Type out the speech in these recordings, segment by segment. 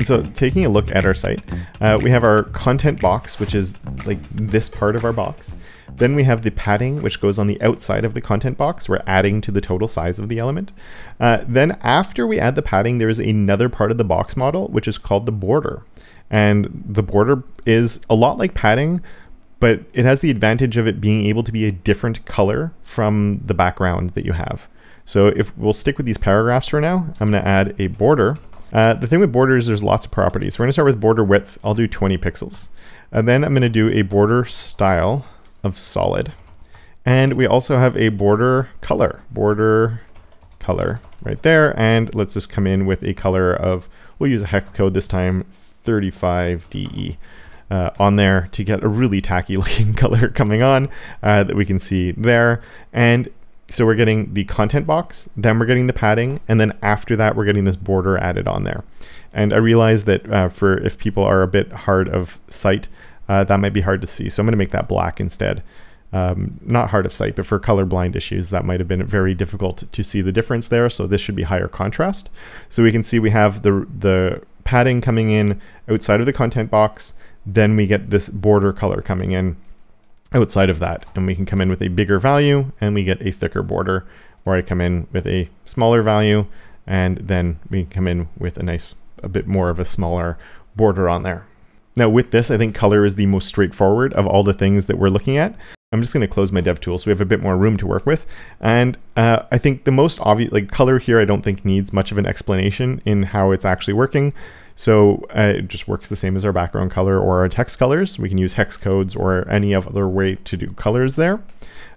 And so taking a look at our site, uh, we have our content box, which is like this part of our box. Then we have the padding, which goes on the outside of the content box. We're adding to the total size of the element. Uh, then after we add the padding, there's another part of the box model, which is called the border. And the border is a lot like padding, but it has the advantage of it being able to be a different color from the background that you have. So if we'll stick with these paragraphs for now, I'm going to add a border. Uh, the thing with borders, there's lots of properties. We're going to start with border width. I'll do 20 pixels. And then I'm going to do a border style of solid. And we also have a border color, border color right there. And let's just come in with a color of, we'll use a hex code this time, 35DE. Uh, on there to get a really tacky looking color coming on uh, that we can see there. And so we're getting the content box, then we're getting the padding, and then after that we're getting this border added on there. And I realize that uh, for if people are a bit hard of sight, uh, that might be hard to see. So I'm to make that black instead. Um, not hard of sight, but for colorblind issues, that might have been very difficult to see the difference there. So this should be higher contrast. So we can see we have the, the padding coming in outside of the content box. Then we get this border color coming in outside of that. And we can come in with a bigger value and we get a thicker border. Or I come in with a smaller value and then we come in with a nice, a bit more of a smaller border on there. Now with this, I think color is the most straightforward of all the things that we're looking at. I'm just going to close my dev tool so we have a bit more room to work with. And uh, I think the most obvious, like color here, I don't think needs much of an explanation in how it's actually working. So uh, it just works the same as our background color or our text colors. We can use hex codes or any other way to do colors there.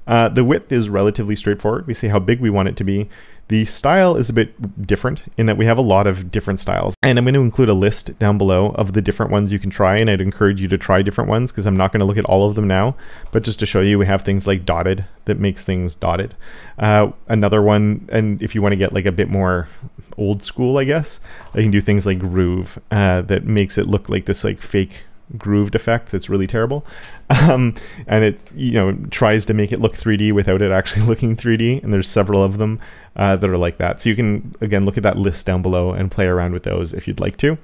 Uh, the width is relatively straightforward. We see how big we want it to be. The style is a bit different in that we have a lot of different styles. And I'm going to include a list down below of the different ones you can try. And I'd encourage you to try different ones because I'm not going to look at all of them now. But just to show you, we have things like dotted that makes things dotted. Uh, another one, and if you want to get like a bit more old school, I guess, I can do things like groove uh, that makes it look like this like fake grooved effect that's really terrible. Um, and it you know tries to make it look 3d without it actually looking 3d and there's several of them uh, that are like that. So you can again look at that list down below and play around with those if you'd like to.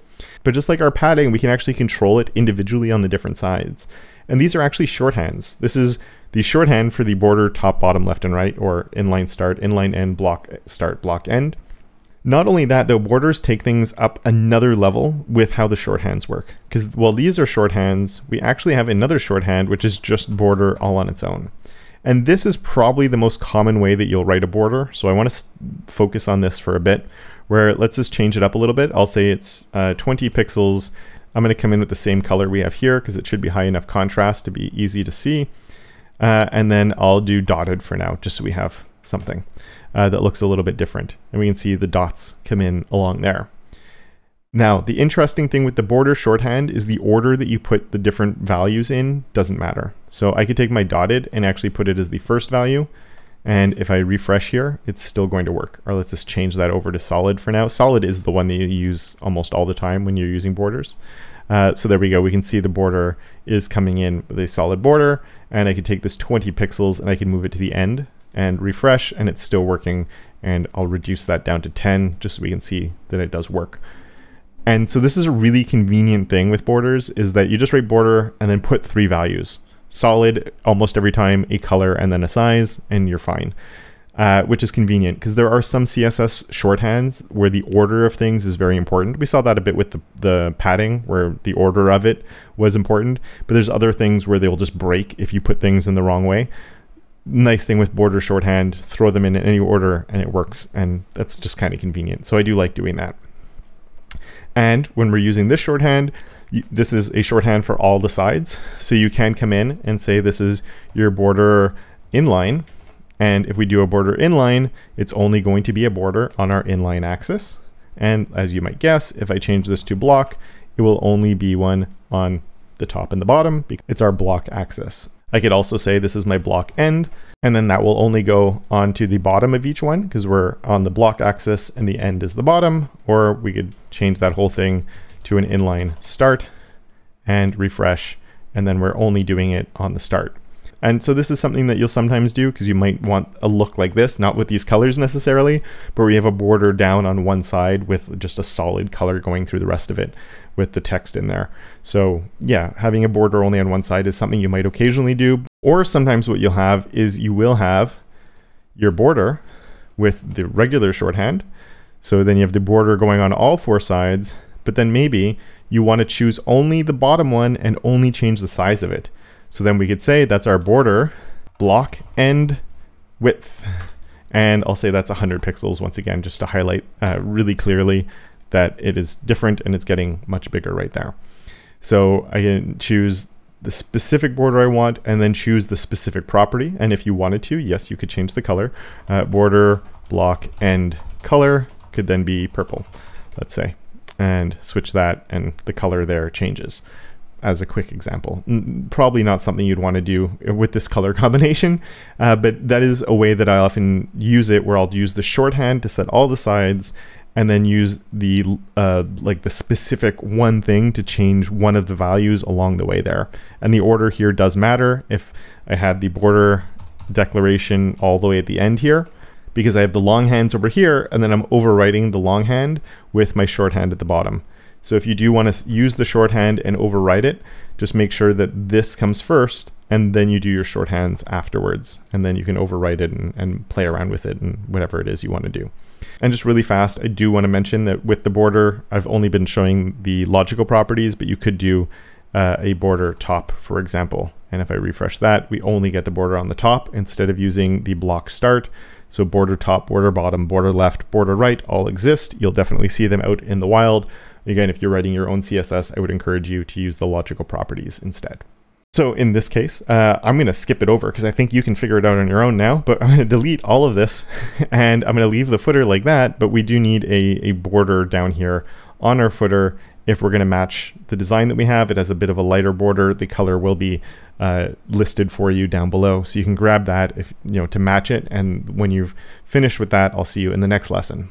But just like our padding we can actually control it individually on the different sides. And these are actually shorthands. This is the shorthand for the border top bottom left and right or inline start inline end block start block end not only that, though, borders take things up another level with how the shorthands work. Because while these are shorthands, we actually have another shorthand, which is just border all on its own. And this is probably the most common way that you'll write a border. So I want to focus on this for a bit, where let's just change it up a little bit. I'll say it's uh, 20 pixels. I'm going to come in with the same color we have here because it should be high enough contrast to be easy to see. Uh, and then I'll do dotted for now, just so we have something uh, that looks a little bit different. And we can see the dots come in along there. Now, the interesting thing with the border shorthand is the order that you put the different values in doesn't matter. So I could take my dotted and actually put it as the first value. And if I refresh here, it's still going to work. Or let's just change that over to solid for now. Solid is the one that you use almost all the time when you're using borders. Uh, so there we go. We can see the border is coming in with a solid border. And I can take this 20 pixels and I can move it to the end and refresh and it's still working and I'll reduce that down to 10 just so we can see that it does work. And so this is a really convenient thing with borders is that you just write border and then put three values. Solid almost every time, a color and then a size and you're fine. Uh, which is convenient because there are some CSS shorthands where the order of things is very important. We saw that a bit with the, the padding where the order of it was important, but there's other things where they'll just break if you put things in the wrong way nice thing with border shorthand, throw them in any order and it works. And that's just kind of convenient. So I do like doing that. And when we're using this shorthand, this is a shorthand for all the sides. So you can come in and say this is your border inline. And if we do a border inline, it's only going to be a border on our inline axis. And as you might guess, if I change this to block, it will only be one on the top and the bottom because it's our block axis. I could also say this is my block end, and then that will only go onto the bottom of each one because we're on the block axis and the end is the bottom, or we could change that whole thing to an inline start and refresh, and then we're only doing it on the start. And so this is something that you'll sometimes do because you might want a look like this, not with these colors necessarily, but we have a border down on one side with just a solid color going through the rest of it with the text in there. So yeah, having a border only on one side is something you might occasionally do. Or sometimes what you'll have is you will have your border with the regular shorthand. So then you have the border going on all four sides, but then maybe you want to choose only the bottom one and only change the size of it. So then we could say that's our border block end width. And I'll say that's 100 pixels once again, just to highlight uh, really clearly that it is different and it's getting much bigger right there. So I can choose the specific border I want and then choose the specific property. And if you wanted to, yes, you could change the color. Uh, border, block, end color could then be purple, let's say, and switch that and the color there changes as a quick example. Probably not something you'd want to do with this color combination, uh, but that is a way that I often use it where I'll use the shorthand to set all the sides and then use the uh, like the specific one thing to change one of the values along the way there. And the order here does matter. If I had the border declaration all the way at the end here, because I have the long hands over here, and then I'm overwriting the longhand with my shorthand at the bottom. So if you do want to use the shorthand and overwrite it, just make sure that this comes first and then you do your shorthands afterwards. And then you can overwrite it and, and play around with it and whatever it is you want to do. And just really fast, I do want to mention that with the border, I've only been showing the logical properties, but you could do uh, a border top, for example. And if I refresh that, we only get the border on the top instead of using the block start. So border top, border bottom, border left, border right all exist. You'll definitely see them out in the wild. Again, if you're writing your own CSS, I would encourage you to use the logical properties instead. So in this case, uh, I'm going to skip it over because I think you can figure it out on your own now, but I'm going to delete all of this and I'm going to leave the footer like that, but we do need a, a border down here on our footer if we're going to match the design that we have. It has a bit of a lighter border. The color will be uh, listed for you down below. So you can grab that if you know to match it. And when you've finished with that, I'll see you in the next lesson.